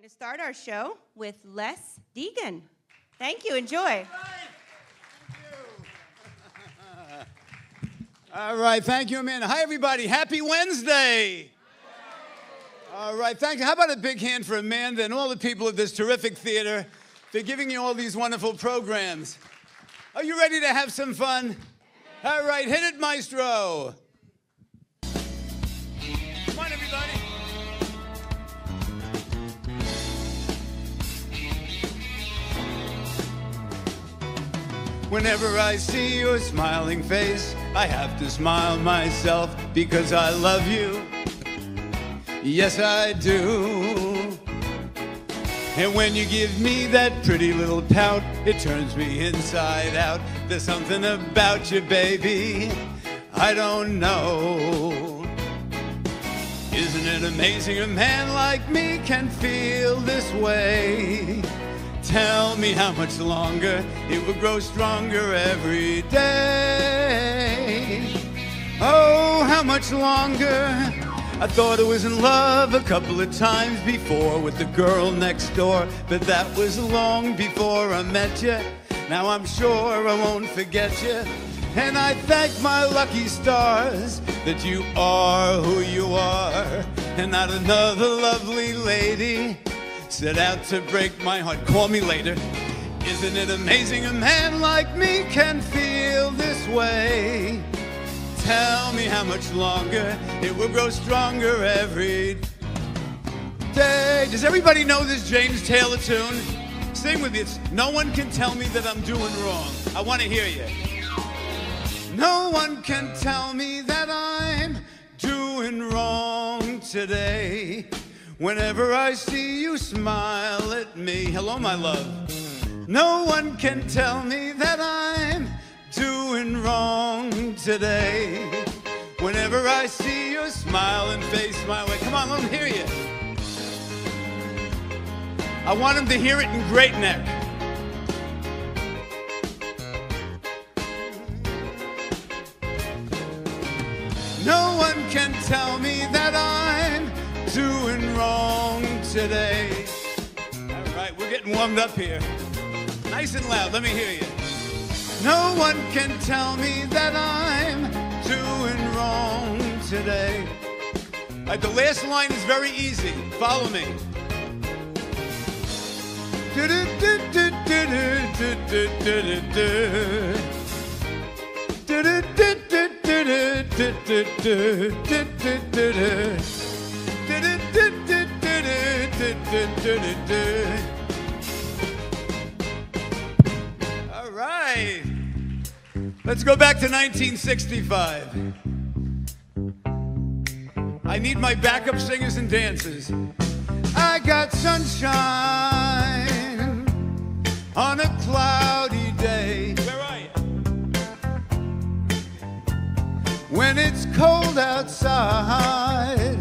going to start our show with Les Degen. Thank you. Enjoy. All right, thank you, Amanda. Hi, everybody. Happy Wednesday. All right, thank you. How about a big hand for Amanda and all the people of this terrific theater for giving you all these wonderful programs. Are you ready to have some fun? All right, hit it, maestro. Whenever I see your smiling face, I have to smile myself because I love you. Yes, I do. And when you give me that pretty little pout, it turns me inside out. There's something about you, baby, I don't know. Isn't it amazing a man like me can feel this way? Tell me how much longer it will grow stronger every day. Oh, how much longer? I thought I was in love a couple of times before with the girl next door, but that was long before I met you. Now I'm sure I won't forget you. And I thank my lucky stars that you are who you are, and not another lovely lady set out to break my heart. Call me later. Isn't it amazing a man like me can feel this way? Tell me how much longer it will grow stronger every day. Does everybody know this James Taylor tune? Sing with me. It's no one can tell me that I'm doing wrong. I want to hear you. No one can tell me that I'm doing wrong today. Whenever I see you smile at me, hello, my love. No one can tell me that I'm doing wrong today. Whenever I see your smiling face my way, come on, let them hear you. I want them to hear it in Great Neck. No one can tell me that I'm doing wrong today. All right, we're getting warmed up here. Nice and loud, let me hear you. No one can tell me that I'm doing wrong today. All right, the last line is very easy. Follow me. All right. Let's go back to 1965. I need my backup singers and dancers. I got sunshine on a cloudy day. Where are you? When it's cold outside,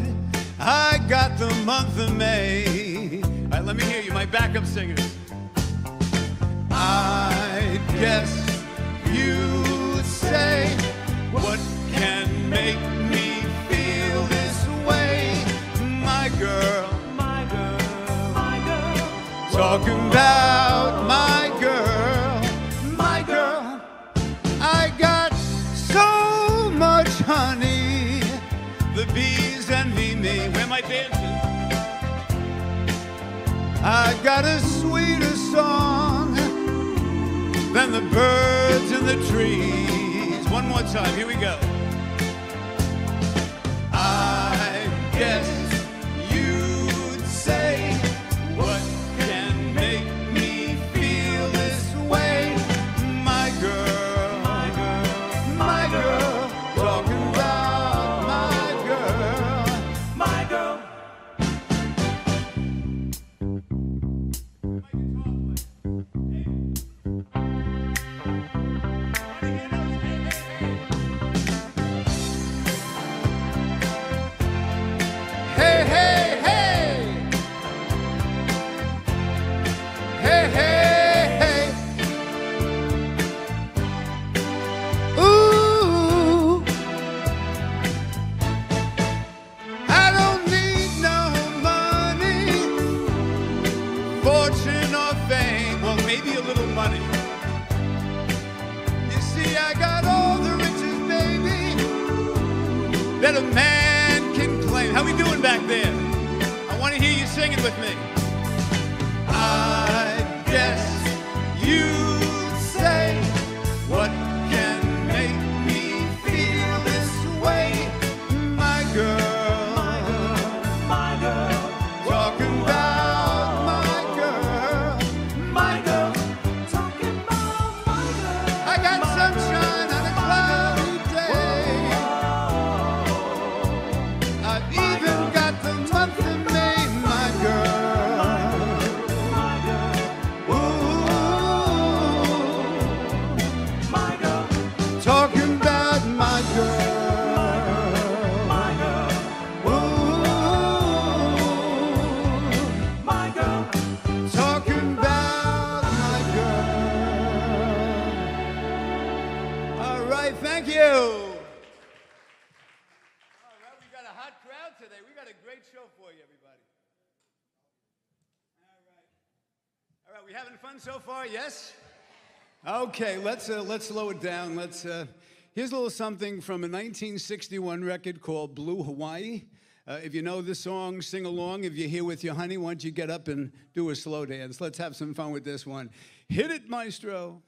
I got the month of May. Backup singers. I guess you'd say, What can make me feel this way? My girl, my girl, my girl. Talking about I got a sweeter song than the birds in the trees. One more time, here we go. Right, thank you. All right, we got a hot crowd today. We got a great show for you, everybody. All right. All right, we having fun so far? Yes. Okay, let's uh, let's slow it down. Let's. Uh, here's a little something from a 1961 record called Blue Hawaii. Uh, if you know this song, sing along. If you're here with your honey, why don't you get up and do a slow dance? Let's have some fun with this one. Hit it, maestro.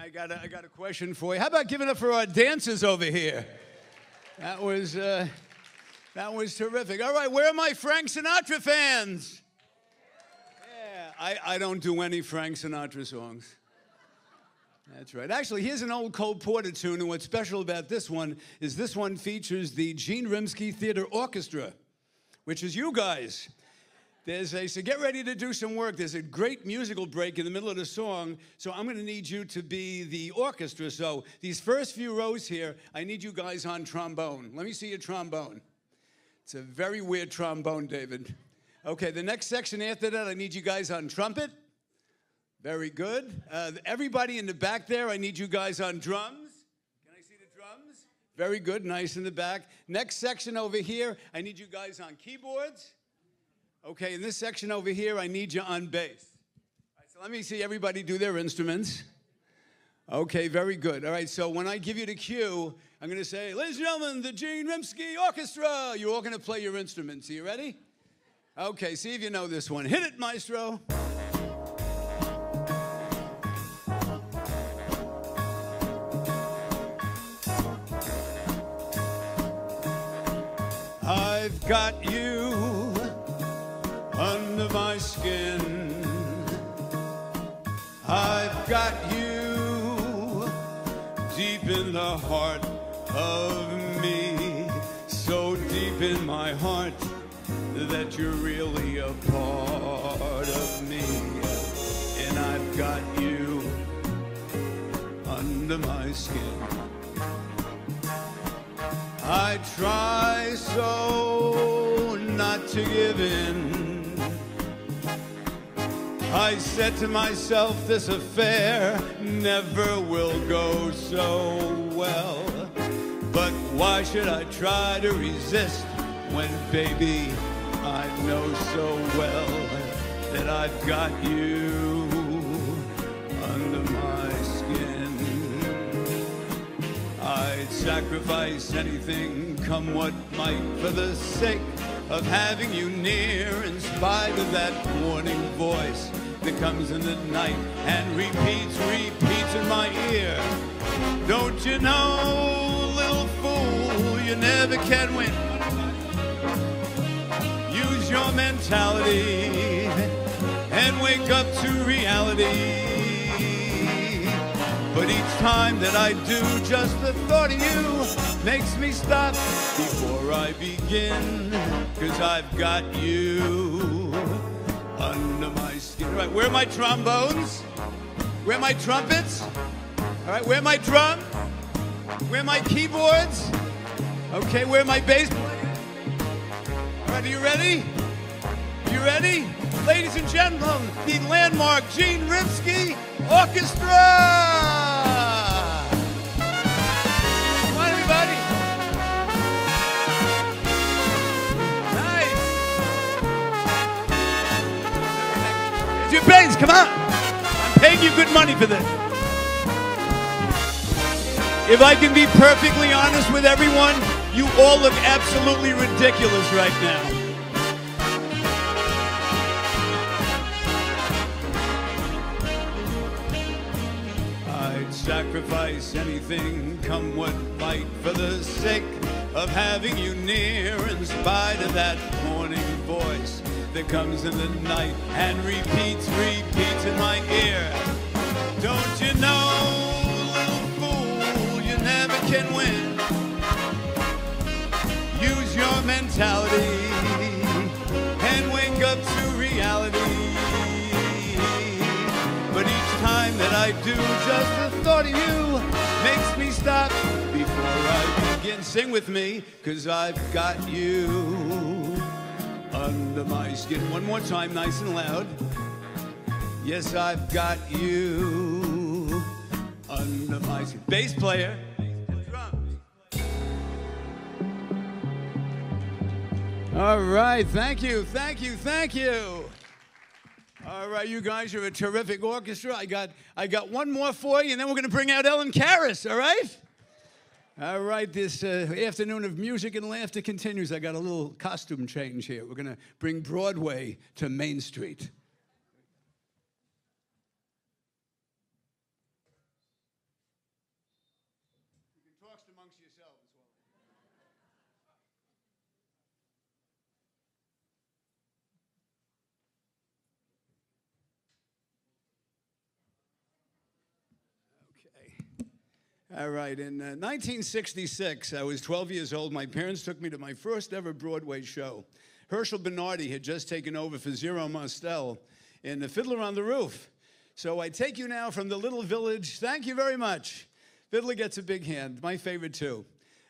I got a, I got a question for you. How about giving up for our dancers over here? That was uh, that was terrific. All right, where are my Frank Sinatra fans? Yeah, I, I don't do any Frank Sinatra songs. That's right. Actually, here's an old Cole Porter tune, and what's special about this one is this one features the Jeanne Rimsky Theater Orchestra, which is you guys. There's a, so get ready to do some work. There's a great musical break in the middle of the song, so I'm going to need you to be the orchestra. So these first few rows here, I need you guys on trombone. Let me see your trombone. It's a very weird trombone, David. Okay, the next section after that, I need you guys on trumpet. Very good. Uh, everybody in the back there, I need you guys on drums. Can I see the drums? Very good, nice in the back. Next section over here, I need you guys on keyboards. Okay, in this section over here, I need you on bass. So let me see everybody do their instruments. Okay, very good. All right, so when I give you the cue, I'm going to say, ladies and gentlemen, the Jeanne Rimsky Orchestra. You're all going to play your instruments. Are you ready? Okay, see if you know this one. Hit it, maestro. I've got you got you deep in the heart of me, so deep in my heart that you're really a part of me. And I've got you under my skin. I try so not to give in. I said to myself, this affair never will go so well. But why should I try to resist when, baby, I know so well that I've got you under my skin? I'd sacrifice anything, come what might, for the sake of having you near, in spite of that warning voice that comes in the night and repeats, repeats in my ear. Don't you know, little fool, you never can win. Use your mentality and wake up to reality. But each time that I do, just the thought of you makes me stop before I begin. Cause I've got you under my All right, where are my trombones? Where are my trumpets? All right, where are my drum? Where are my keyboards? Okay, where are my bass players? All right, are you ready? You ready? Ladies and gentlemen, the landmark Jeanne Rimsky Orchestra! Come on. I'm paying you good money for this. If I can be perfectly honest with everyone, you all look absolutely ridiculous right now. I'd sacrifice anything, come what might, for the sake of having you near, in spite of that morning voice that comes in the night and repeats, repeats in my ear. Don't you know, little fool, you never can win. Use your mentality and wake up to reality. But each time that I do, just the thought of you makes me stop before I begin. Sing with me, cause I've got you under my skin. One more time, nice and loud. Yes, I've got you under my skin. Bass player. All right, thank you, thank you, thank you. All right, you guys you're a terrific orchestra. I got, I got one more for you, and then we're going to bring out Ellen Karis. All right. All right, this uh, afternoon of music and laughter continues. I got a little costume change here. We're going to bring Broadway to Main Street. You can talk amongst yourselves as well. Okay. All right. In uh, 1966, I was 12 years old. My parents took me to my first ever Broadway show. Herschel Bernardi had just taken over for Zero Mostel in The Fiddler on the Roof. So I take you now from the little village. Thank you very much. Fiddler gets a big hand, my favorite too.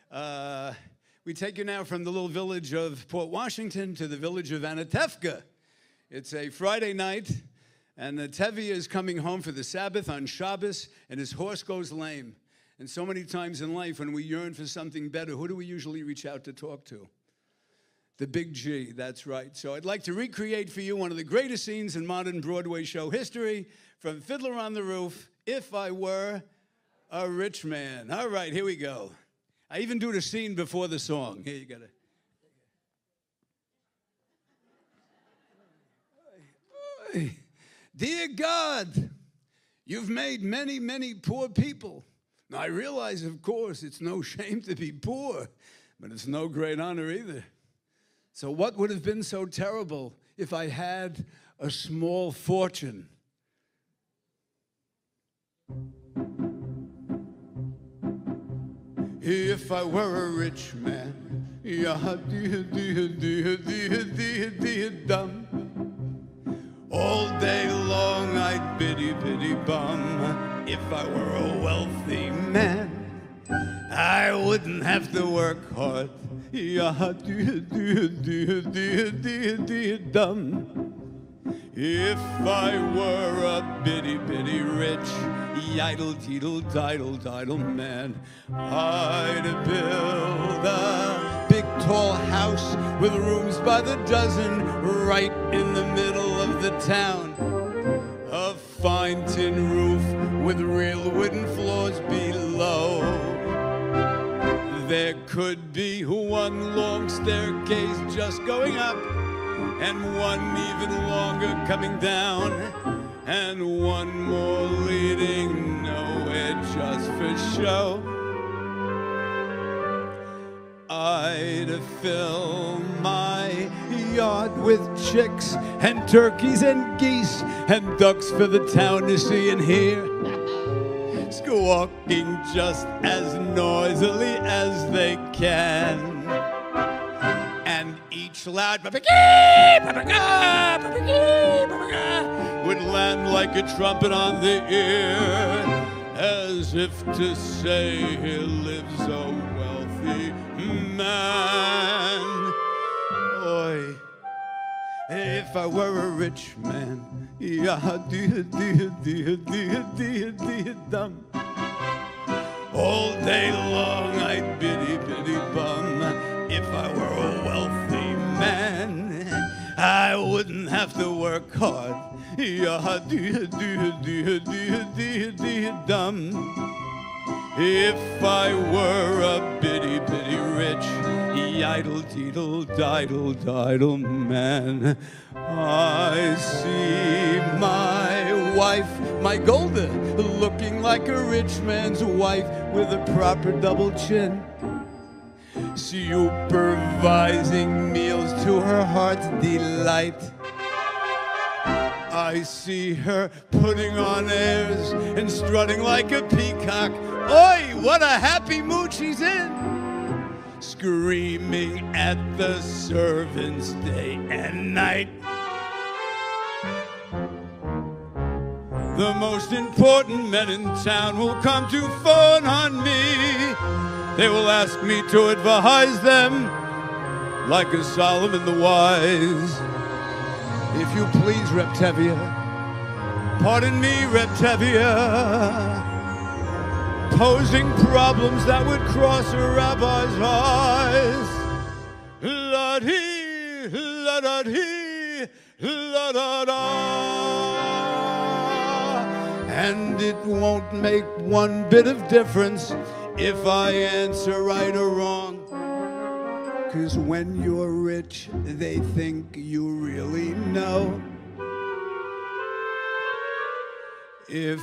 Uh, we take you now from the little village of Port Washington to the village of Anatevka. It's a Friday night, and the Tevye is coming home for the Sabbath on Shabbos, and his horse goes lame. And so many times in life, when we yearn for something better, who do we usually reach out to talk to? The Big G, that's right. So I'd like to recreate for you one of the greatest scenes in modern Broadway show history from Fiddler on the Roof, If I Were a Rich Man. All right, here we go. I even do the scene before the song. Here, you to. Dear God, you've made many, many poor people. Now, I realize, of course, it's no shame to be poor, but it's no great honor either. So, what would have been so terrible if I had a small fortune? If I were a rich man, yeah, dear, dear, dear, dear, dear, dear. All day long I'd biddy biddy bum. If I were a wealthy man, I wouldn't have to work hard. Yeah, dear, dear, dear, dear, dear, dum. If I were a bitty bitty rich, yiddle teedle diddle diddle man, I'd build a big tall house with rooms by the dozen right in the middle of the town. A fine tin roof with real wooden floors below. There could be one long staircase just going up, and one even longer coming down, and one more leading nowhere just for show. I'd fill my yard with chicks and turkeys and geese and ducks for the town to see and hear squawking just as noisily as they can. And each loud would land like a trumpet on the ear, as if to say, Here lives a wealthy man. Oi. If I were a rich man, yeah, dear, dear, dear, dear, dear, dear, dum. All day long I'd biddy, biddy, bum. If I were a wealthy man, I wouldn't have to work hard. Yeah, dear, dear, dear, dear, dear, dear, dum. If I were a bitty bitty rich, yiddle teedle diddle diddle man, I see my wife, my Golda, looking like a rich man's wife with a proper double chin. Supervising meals to her heart's delight. I see her putting on airs and strutting like a peacock. Oi, what a happy mood she's in! Screaming at the servants day and night. The most important men in town will come to phone on me. They will ask me to advise them like a Solomon the Wise. If you please, Reb Tevye. Pardon me, Reb Tevye. Posing problems that would cross a rabbi's eyes. La-dee, la-da-dee, la-da-da. And it won't make one bit of difference if I answer right or wrong. Cause when you're rich, they think you really know. If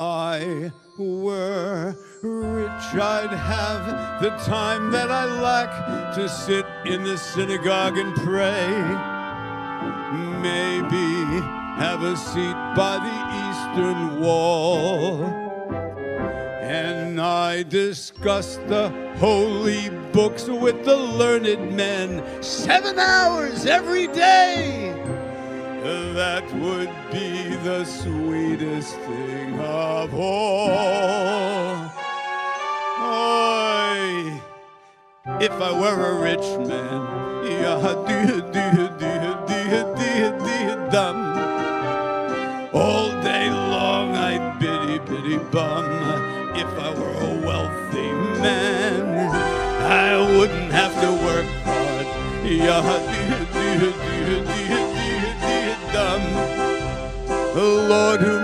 I were rich, I'd have the time that I lack to sit in the synagogue and pray. Maybe have a seat by the eastern wall. And I discuss the holy books with the learned men. Seven hours every day. That would be the sweetest thing of all. Oy. If I were a rich man, yeah, do do do do do do dum. All day long I'd biddy biddy bum. If I were a wealthy man, I wouldn't have to work hard. Yeah, do do do do do do dum. The Lord who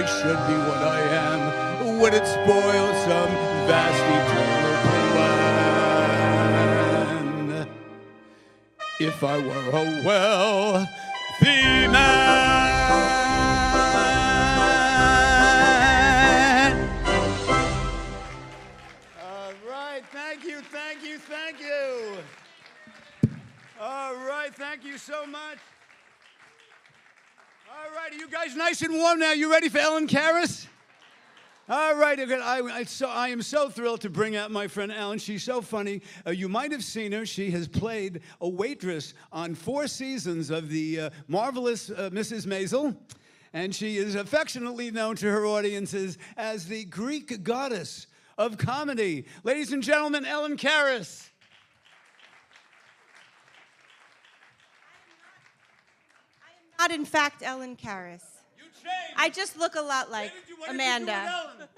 I should be what I am. Would it spoil some vast eternal plan? If I were a wealthy man. All right, thank you, thank you, thank you. All right, thank you so much. All right, are you guys nice and warm now? You ready for Ellen Karis? All right, I, I, so, I am so thrilled to bring out my friend Ellen. She's so funny. Uh, you might have seen her. She has played a waitress on four seasons of the uh, marvelous uh, Mrs. Maisel. And she is affectionately known to her audiences as the Greek goddess of comedy. Ladies and gentlemen, Ellen Karis. Not, in fact, Ellen Karis. I just look a lot like What did you- what did you do with Amanda.